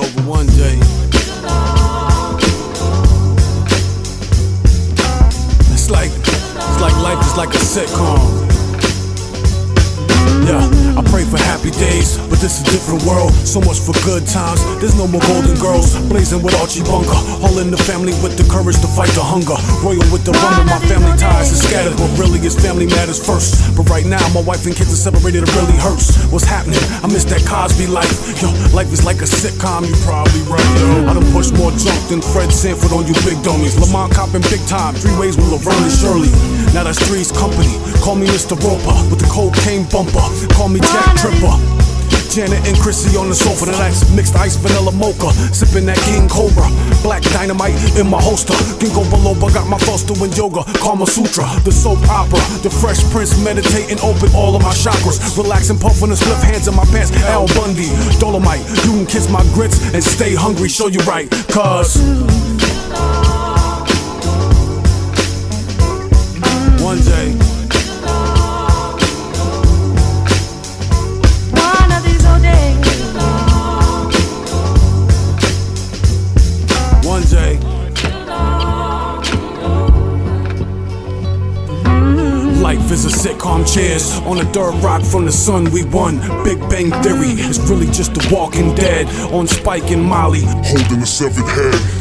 over one day. It's like, it's like life is like a sitcom. Yeah, I pray for happy days, but this is a different world. So much for good times. There's no more golden girls, blazing with Archie Bunker. All in the family with the courage to fight the hunger. Royal with the rumble, my family ties are scattered family matters first. But right now, my wife and kids are separated, it really hurts. What's happening? I miss that Cosby life. Yo, life is like a sitcom, you probably right, yo. I done pushed more junk than Fred Sanford on you big dummies. Lamont copping big time, three ways with Laverne and Shirley. Now that's three's company. Call me Mr. Roper with the cocaine bumper. Call me Jack Tripper. Janet and Chrissy on the sofa, the nice mixed ice vanilla mocha, sipping that King Cobra, black dynamite in my holster. Ginkgo biloba got my thoughts doing yoga, Karma Sutra, the soap opera, the Fresh Prince meditating, open all of my chakras, relaxing, puffing the split hands in my pants. Al Bundy, Dolomite, you can kiss my grits and stay hungry. Show you right, cause. One day. Life is a sitcom, cheers on a third rock from the sun. We won. Big Bang Theory is really just the Walking Dead on Spike and Molly. holding a severed head.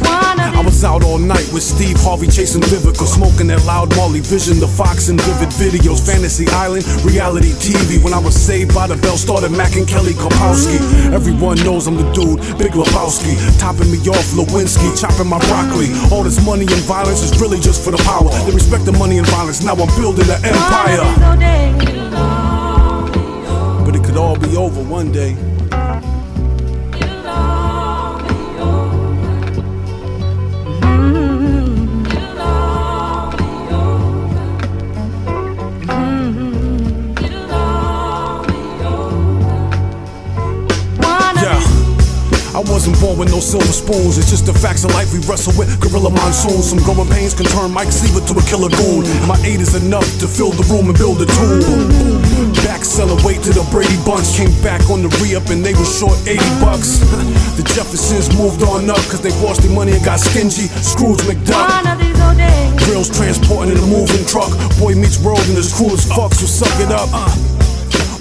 I was out all night with Steve Harvey chasing Vivica, smoking that loud Molly Vision, the Fox and Vivid videos, Fantasy Island, reality TV. When I was saved by the bell, started Mac and Kelly Kapowski. Everyone knows I'm the dude, Big Lebowski, topping me off Lewinsky, chopping my broccoli. All this money and violence is really just for the power. They respect the money and violence. Now I'm building an empire, days. but it could all be over one day. I wasn't born with no silver spoons. It's just the facts of life we wrestle with. Gorilla monsoons. Some growing pains can turn Mike Seaver to a killer goon. My eight is enough to fill the room and build a tomb. Back cellar, wait to the Brady Bunch. Came back on the re up and they were short 80 bucks. the Jeffersons moved on up because they lost their money and got stingy. Scrooge McDuck. one of these days. Grills transporting in a moving truck. Boy meets world and it's cool as fuck, so suck it up.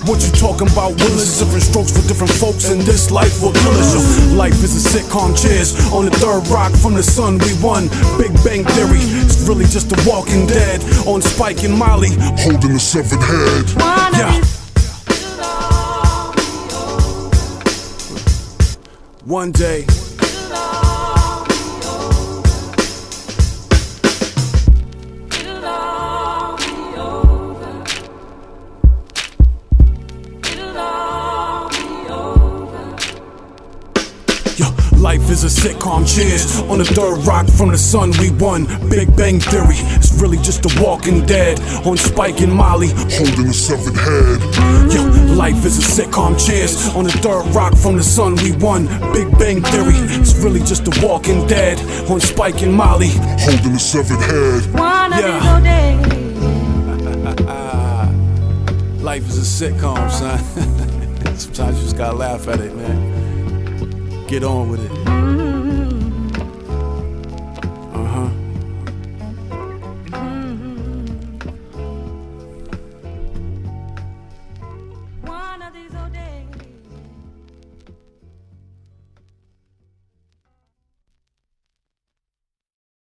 What you talking about? Willis, different strokes for different folks in this life will kill us. Yo, life is a sitcom, cheers. On the third rock from the sun, we won. Big Bang Theory, it's really just the walking dead. On Spike and Molly, Holding a severed head. Yeah. One day, is a sitcom, cheers. On the third rock from the sun, we won. Big Bang Theory, it's really just the walking dead. On Spike and Molly, Holding a severed head. Yo, life is a sitcom, cheers. On the third rock from the sun, we won. Big Bang Theory, it's really just the walking dead. On Spike and Molly, Holding a severed head. One Yeah. days. life is a sitcom, son. Sometimes you just gotta laugh at it, man. Get on with it.